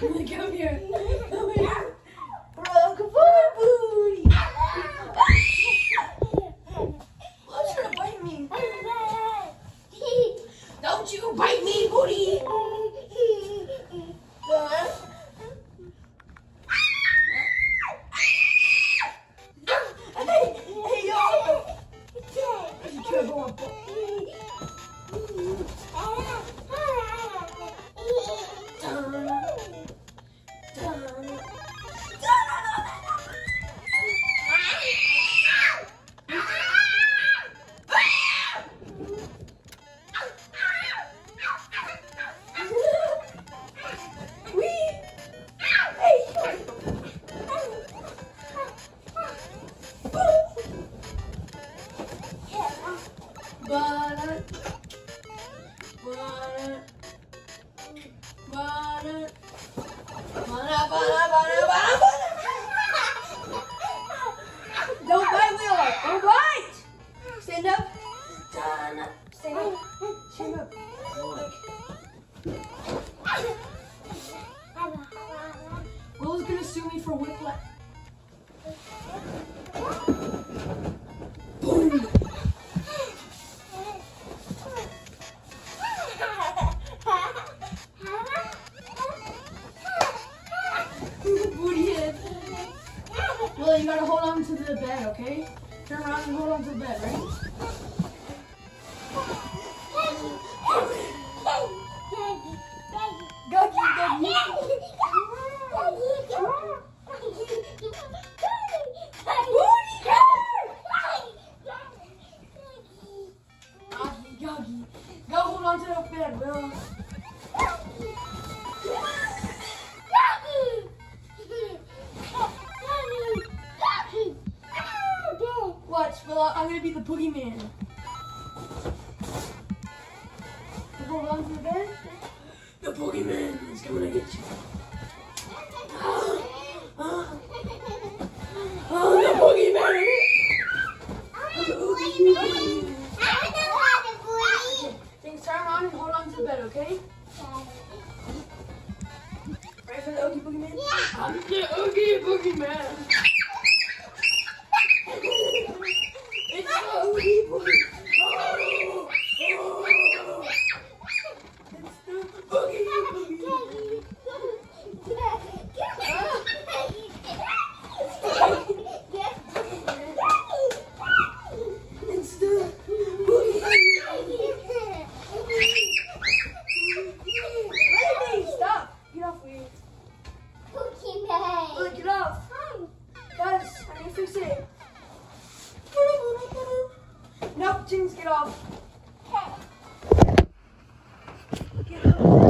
Come here. Come here. Bro, come on, booty. What's trying to bite me? Don't you bite me, booty. Hey, hey, Stand up. Gonna sue me for whiplash. Boom. Booty you gotta hold on to the bed, okay? Turn around and hold on to the bed, right? Watch, I'm gonna be the boogeyman. Boogeyman is coming to get you. Oh, the boogeyman! I'm the body boy! Things turn around and hold on to the bed, okay? Ready for the Oogie Boogeyman? I'm the Oogie Boogeyman. Look, get off. Guys, I need to fix it. Nope, James, get off. Get off.